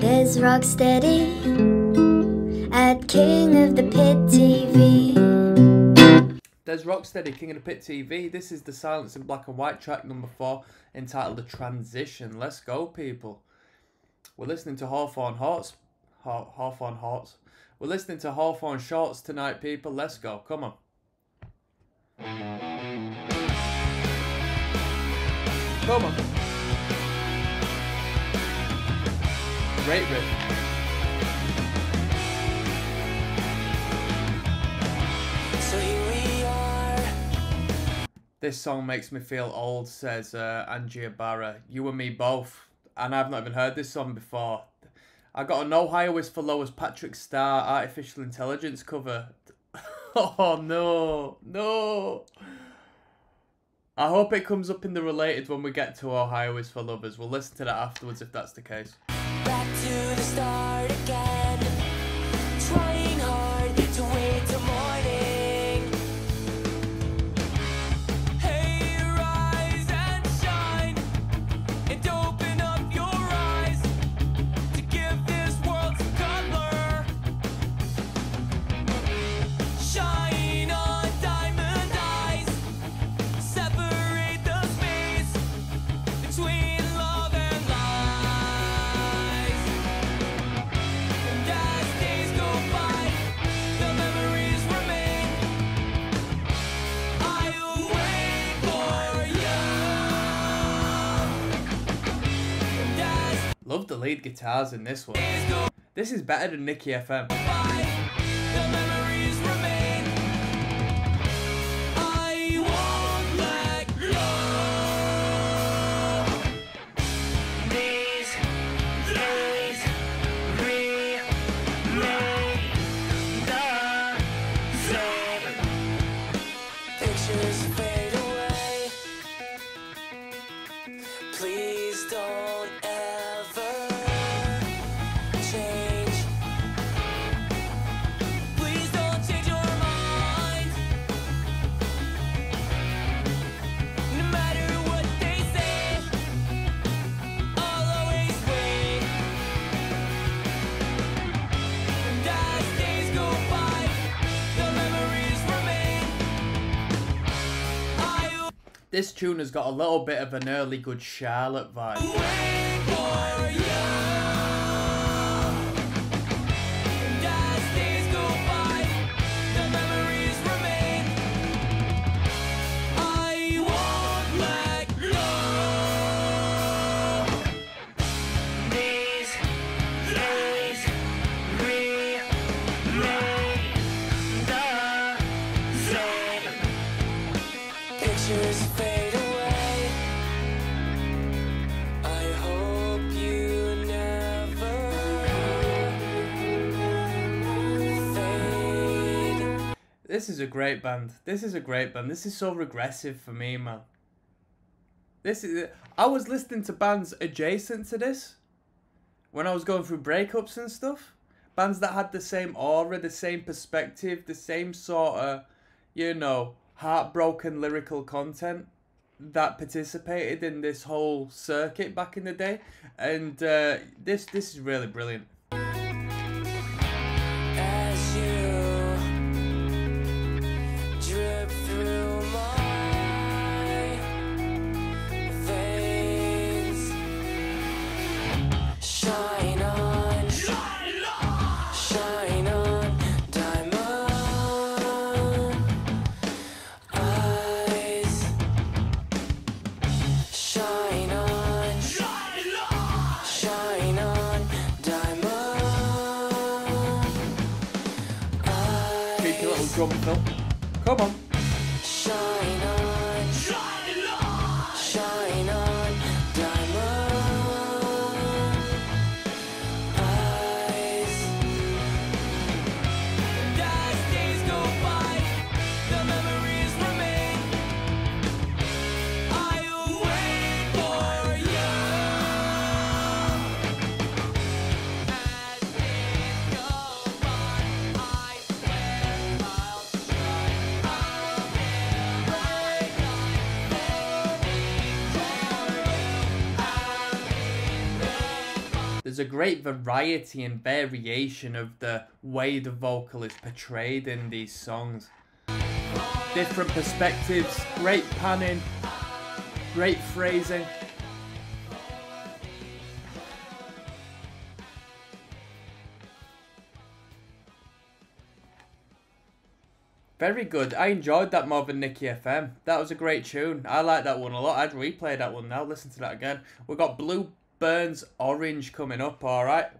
Dez Rocksteady at King of the Pit TV. Dez Rocksteady, King of the Pit TV. This is the Silence in Black and White track number four, entitled The Transition. Let's go, people. We're listening to Hawthorne Hearts. Haw- Hawthorne Hearts. We're listening to Hawthorne Shorts tonight, people. Let's go. Come on. Come on. Great riff. So here we are. This song makes me feel old, says uh, Angie Barra. You and me both. And I've not even heard this song before. I got an Ohio is for Lovers Patrick Star Artificial Intelligence cover. oh no, no. I hope it comes up in the related when we get to Ohio is for Lovers. We'll listen to that afterwards if that's the case. Love the lead guitars in this one. This is better than Niki FM. This tune has got a little bit of an early Good Charlotte vibe. This is a great band. This is a great band. This is so regressive for me, man. This is. I was listening to bands adjacent to this when I was going through breakups and stuff. Bands that had the same aura, the same perspective, the same sort of, you know, heartbroken lyrical content that participated in this whole circuit back in the day. And uh, this this is really brilliant. Keep your little drum fill. Come on. Shine on, There's a great variety and variation of the way the vocal is portrayed in these songs. Different perspectives, great panning, great phrasing. Very good. I enjoyed that more than Niki FM. That was a great tune. I like that one a lot. I'd replay that one now. Listen to that again. We've got Blue Burns Orange coming up, alright?